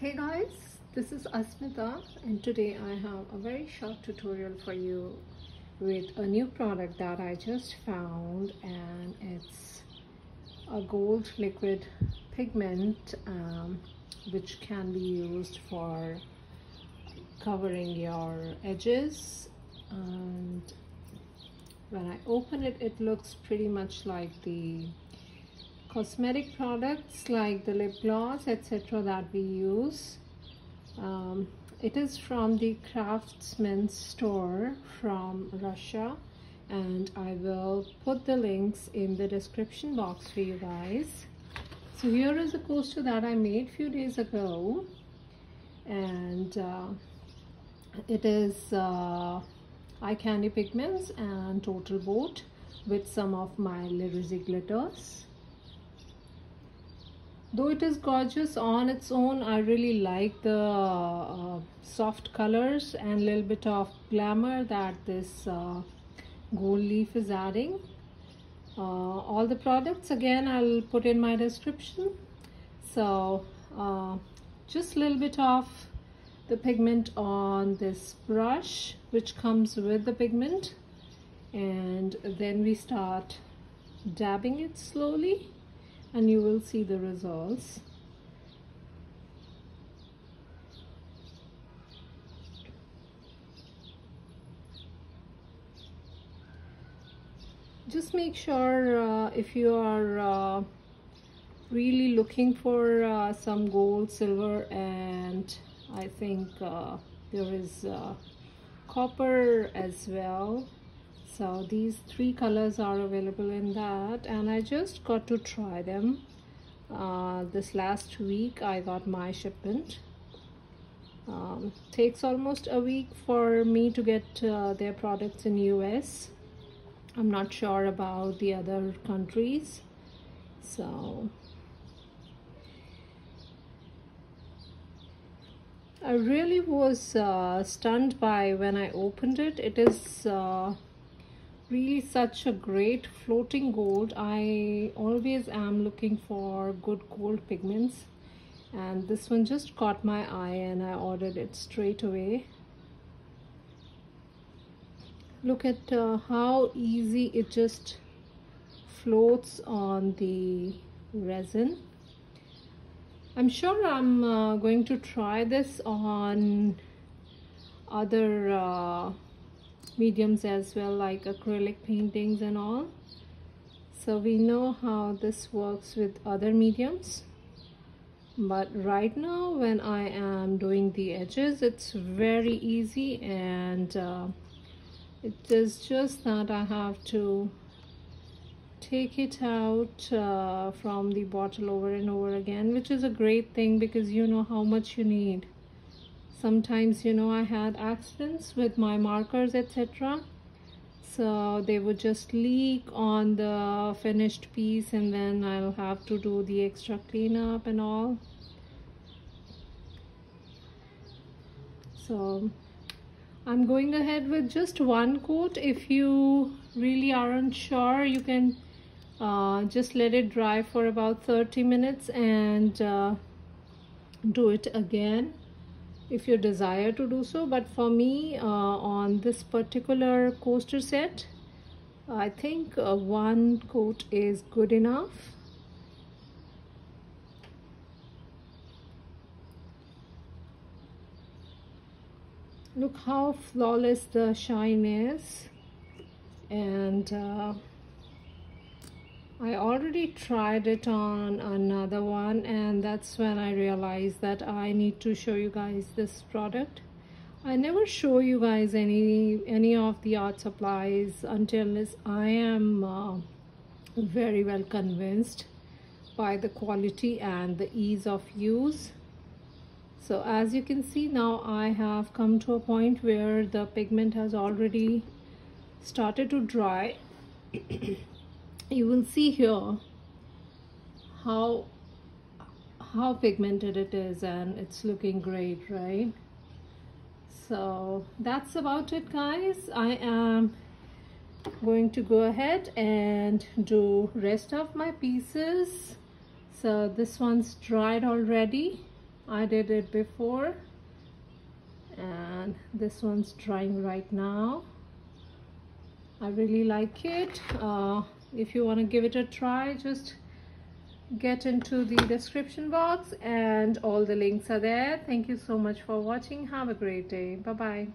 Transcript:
Hey guys, this is Asmita and today I have a very short tutorial for you with a new product that I just found and it's a gold liquid pigment um, which can be used for covering your edges and when I open it it looks pretty much like the cosmetic products like the lip gloss etc that we use. Um, it is from the craftsmen store from Russia and I will put the links in the description box for you guys. So here is a coaster that I made few days ago and uh, it is uh, eye candy pigments and TotalBoat with some of my Lrisy glitters though it is gorgeous on its own i really like the uh, soft colors and a little bit of glamour that this uh, gold leaf is adding. Uh, all the products again i'll put in my description. So uh, just a little bit of the pigment on this brush which comes with the pigment. And then we start dabbing it slowly and you will see the results. Just make sure uh, if you are uh, really looking for uh, some gold silver and I think uh, there is uh, copper as well so these three colors are available in that and I just got to try them. Uh, this last week I got my shipment. Um, takes almost a week for me to get uh, their products in US I'm not sure about the other countries. So I really was uh, stunned by when I opened it. It is uh, really such a great floating gold. I always am looking for good gold pigments. And this one just caught my eye and i ordered it straight away. Look at uh, how easy it just floats on the resin. I'm sure i'm uh, going to try this on other uh, mediums as well like acrylic paintings and all. So we know how this works with other mediums. But right now when I am doing the edges it's very easy and uh, it is just that I have to take it out uh, from the bottle over and over again which is a great thing because you know how much you need sometimes you know I had accidents with my markers etc so they would just leak on the finished piece and then I'll have to do the extra cleanup and all. So I'm going ahead with just one coat. If you really aren't sure you can uh, just let it dry for about 30 minutes and uh, do it again if you desire to do so. But for me uh, on this particular coaster set I think uh, one coat is good enough. Look how flawless the shine is. And uh, I already tried it on another one and that's when I realized that I need to show you guys this product. I never show you guys any any of the art supplies until I am uh, very well convinced by the quality and the ease of use. So as you can see now I have come to a point where the pigment has already started to dry you will see here how how pigmented it is and it's looking great right? So that's about it guys. I am going to go ahead and do rest of my pieces. So this one's dried already. I did it before. And this one's drying right now. I really like it. Uh, if you want to give it a try just get into the description box and all the links are there. Thank you so much for watching. Have a great day. Bye bye